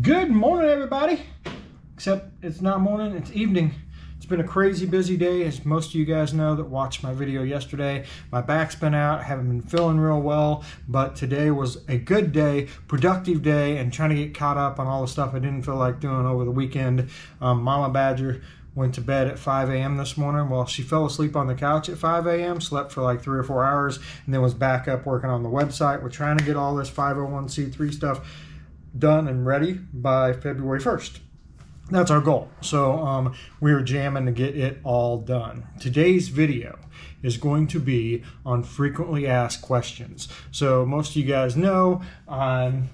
Good morning, everybody. Except it's not morning, it's evening. It's been a crazy busy day, as most of you guys know that watched my video yesterday. My back's been out, haven't been feeling real well, but today was a good day, productive day, and trying to get caught up on all the stuff I didn't feel like doing over the weekend. Um, Mama Badger went to bed at 5 a.m. this morning. Well, she fell asleep on the couch at 5 a.m., slept for like three or four hours, and then was back up working on the website. We're trying to get all this 501c3 stuff done and ready by February 1st. That's our goal. So um, we are jamming to get it all done. Today's video is going to be on frequently asked questions. So most of you guys know I'm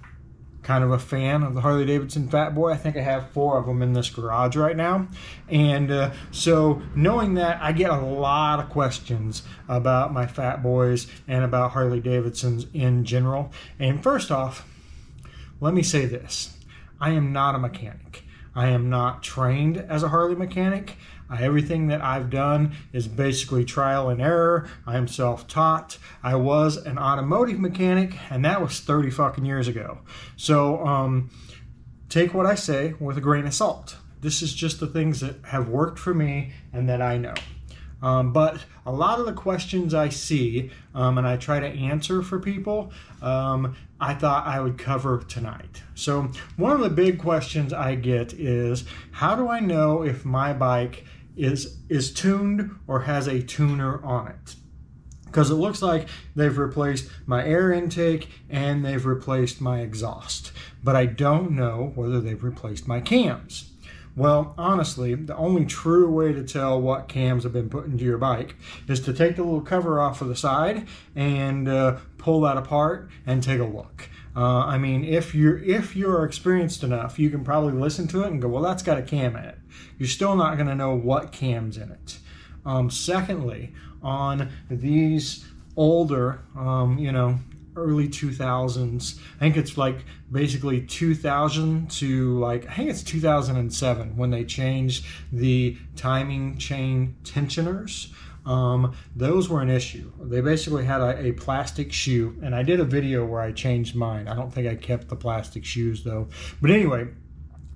kind of a fan of the Harley Davidson Fat Boy. I think I have four of them in this garage right now. And uh, so knowing that, I get a lot of questions about my Fat Boys and about Harley Davidsons in general. And first off, let me say this I am not a mechanic. I am not trained as a Harley mechanic. Uh, everything that I've done is basically trial and error. I am self taught. I was an automotive mechanic, and that was 30 fucking years ago. So um, take what I say with a grain of salt. This is just the things that have worked for me and that I know. Um, but a lot of the questions I see um, and I try to answer for people, um, I thought I would cover tonight. So, one of the big questions I get is how do I know if my bike is, is tuned or has a tuner on it? Because it looks like they've replaced my air intake and they've replaced my exhaust, but I don't know whether they've replaced my cams. Well, honestly, the only true way to tell what cams have been put into your bike is to take the little cover off of the side and uh, pull that apart and take a look. Uh, I mean, if you're if you're experienced enough, you can probably listen to it and go, "Well, that's got a cam in it." You're still not going to know what cam's in it. Um, secondly, on these older, um, you know, early 2000s. I think it's like basically 2000 to like, I think it's 2007 when they changed the timing chain tensioners. Um, those were an issue. They basically had a, a, plastic shoe, and I did a video where I changed mine. I don't think I kept the plastic shoes though. But anyway,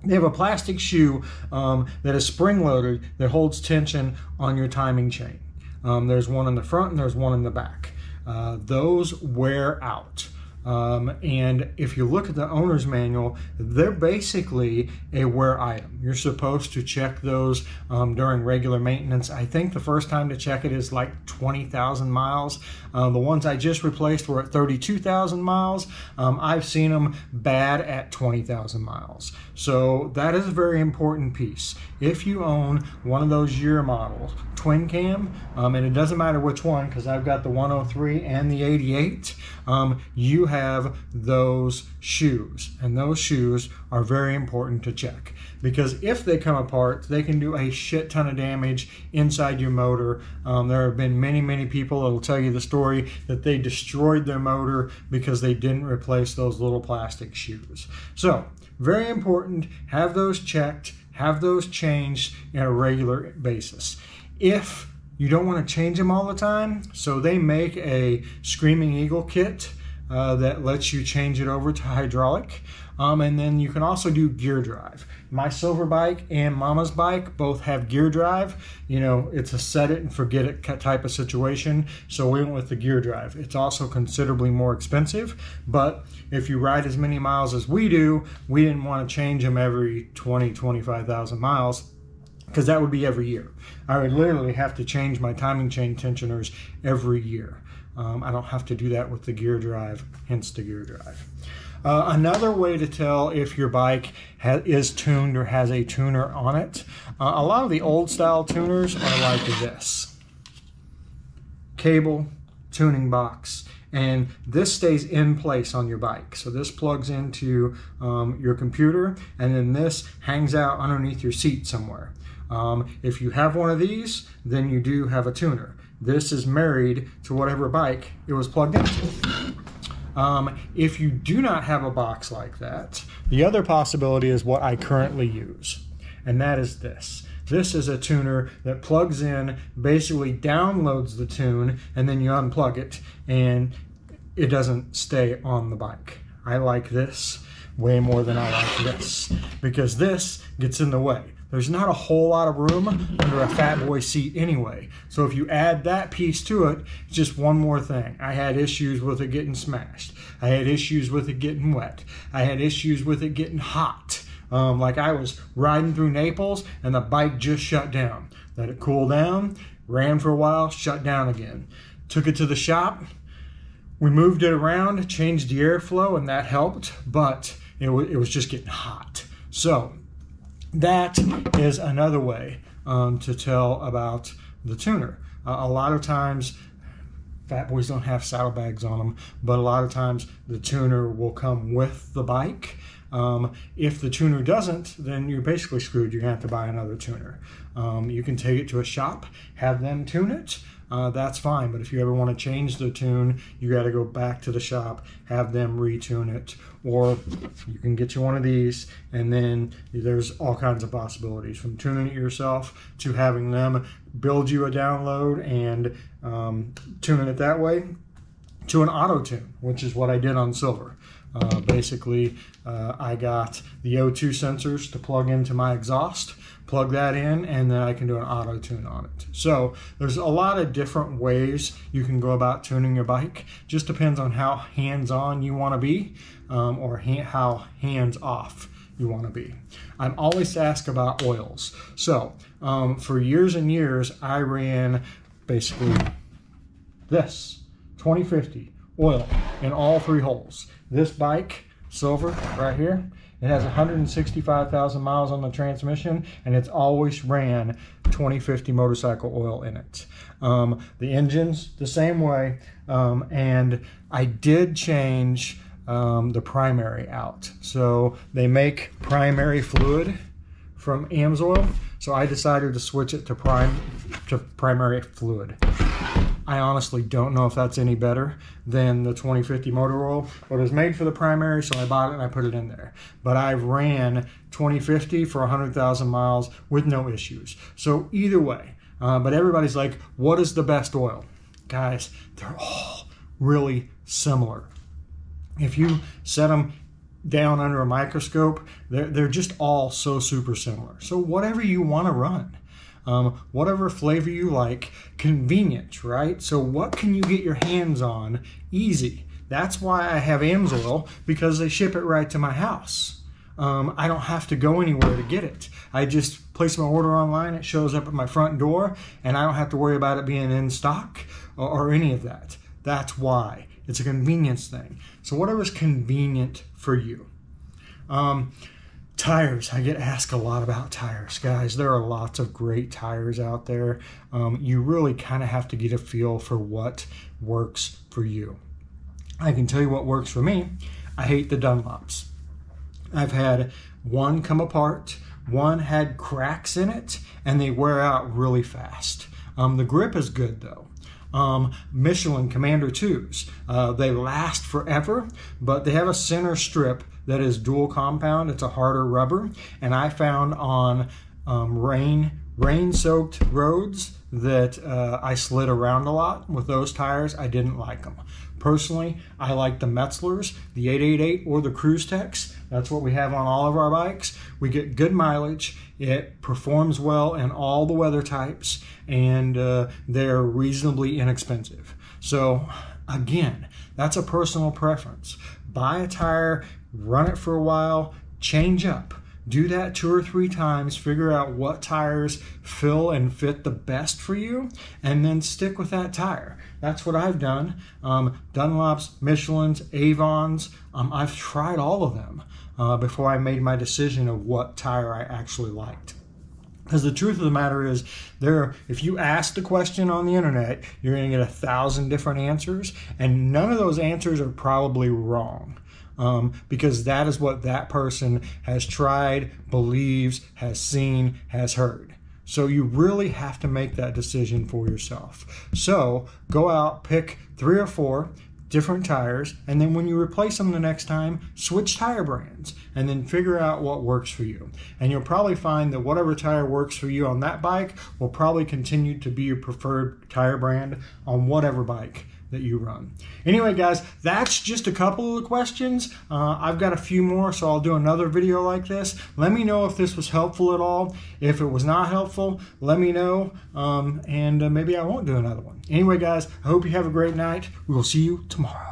they have a plastic shoe um, that is spring loaded that holds tension on your timing chain. Um, there's one in the front and there's one in the back. Uh, those wear out. Um, and if you look at the owner's manual, they're basically a wear item. You're supposed to check those um, during regular maintenance. I think the first time to check it is like 20,000 miles. Uh, the ones I just replaced were at 32,000 miles. Um, I've seen them bad at 20,000 miles. So that is a very important piece. If you own one of those year models, twin cam, um, and it doesn't matter which one because I've got the 103 and the 88, um, you have those shoes. And those shoes are very important to check because if they come apart, they can do a shit ton of damage inside your motor. Um, there have been many, many people that will tell you the story that they destroyed their motor because they didn't replace those little plastic shoes. So, very important, have those checked, have those changed on a regular basis if you don't want to change them all the time, so they make a Screaming Eagle kit uh, that lets you change it over to hydraulic. Um, and then you can also do gear drive. My silver bike and mama's bike both have gear drive. You know, it's a set it and forget it type of situation. So we went with the gear drive. It's also considerably more expensive, but if you ride as many miles as we do, we didn't want to change them every 20, 25,000 miles because that would be every year. I would literally have to change my timing chain tensioners every year. Um, I don't have to do that with the gear drive, hence the gear drive. Uh, another way to tell if your bike is tuned or has a tuner on it, uh, a lot of the old style tuners are like this. Cable, tuning box, and this stays in place on your bike. So this plugs into um, your computer and then this hangs out underneath your seat somewhere. Um, if you have one of these, then you do have a tuner. This is married to whatever bike it was plugged into. Um, if you do not have a box like that, the other possibility is what I currently use, and that is this. This is a tuner that plugs in, basically downloads the tune, and then you unplug it, and it doesn't stay on the bike. I like this way more than I like this because this gets in the way. There's not a whole lot of room under a fat boy seat anyway. So if you add that piece to it, just one more thing. I had issues with it getting smashed. I had issues with it getting wet. I had issues with it getting hot. Um, like I was riding through Naples and the bike just shut down. Let it cool down, ran for a while, shut down again. Took it to the shop. We moved it around, changed the airflow, and that helped, but it, it was just getting hot. So that is another way um, to tell about the tuner. Uh, a lot of times, fat boys don't have saddlebags on them, but a lot of times the tuner will come with the bike. Um, if the tuner doesn't, then you're basically screwed. You're to have to buy another tuner. Um, you can take it to a shop, have them tune it. Uh, that's fine. But if you ever want to change the tune, you got to go back to the shop, have them retune it, or you can get you one of these, and then there's all kinds of possibilities from tuning it yourself to having them build you a download and um, tuning it that way to an auto tune, which is what I did on Silver. Uh, basically, uh, I got the O2 sensors to plug into my exhaust, plug that in, and then I can do an auto tune on it. So there's a lot of different ways you can go about tuning your bike. Just depends on how hands-on you want to be um, or ha how hands-off you want to be. I'm always asked about oils. So um, for years and years, I ran basically this 2050 oil in all three holes. This bike, silver, right here, it has 165,000 miles on the transmission, and it's always ran 2050 motorcycle oil in it. Um, the engine's the same way, um, and I did change um, the primary out. So they make primary fluid from AMSOIL, so I decided to switch it to prime to primary fluid. I honestly don't know if that's any better than the 2050 motor oil, but it was made for the primary, so I bought it and I put it in there. But I've ran 2050 for 100,000 miles with no issues. So either way, uh, but everybody's like, what is the best oil? Guys, they're all really similar. If you set them down under a microscope, they're, they're just all so super similar. So whatever you want to run um, whatever flavor you like, convenient, right? So what can you get your hands on easy? That's why I have AMSOIL because they ship it right to my house. Um, I don't have to go anywhere to get it. I just place my order online, it shows up at my front door, and I don't have to worry about it being in stock or, or any of that. That's why. It's a convenience thing. So whatever's convenient for you. Um, Tires. I get asked a lot about tires, guys. There are lots of great tires out there. Um, you really kind of have to get a feel for what works for you. I can tell you what works for me. I hate the Dunlops. I've had one come apart, one had cracks in it, and they wear out really fast. Um, the grip is good though. Um, Michelin Commander 2s. Uh, they last forever, but they have a center strip that is dual compound. It's a harder rubber, and I found on um, rain rain soaked roads that uh, I slid around a lot with those tires. I didn't like them. Personally, I like the Metzelers, the 888 or the Cruisetecs. That's what we have on all of our bikes. We get good mileage. It performs well in all the weather types, and uh, they're reasonably inexpensive. So, again, that's a personal preference. Buy a tire run it for a while, change up. Do that two or three times, figure out what tires fill and fit the best for you, and then stick with that tire. That's what I've done. Um, Dunlops, Michelin's, Avons, um, I've tried all of them uh, before I made my decision of what tire I actually liked. Because the truth of the matter is, there, if you ask the question on the internet, you're going to get a thousand different answers, and none of those answers are probably wrong um, because that is what that person has tried, believes, has seen, has heard. So you really have to make that decision for yourself. So go out, pick three or four different tires, and then when you replace them the next time, switch tire brands and then figure out what works for you. And you'll probably find that whatever tire works for you on that bike will probably continue to be your preferred tire brand on whatever bike that you run. Anyway, guys, that's just a couple of the questions. Uh, I've got a few more, so I'll do another video like this. Let me know if this was helpful at all. If it was not helpful, let me know, um, and uh, maybe I won't do another one. Anyway, guys, I hope you have a great night. We will see you tomorrow.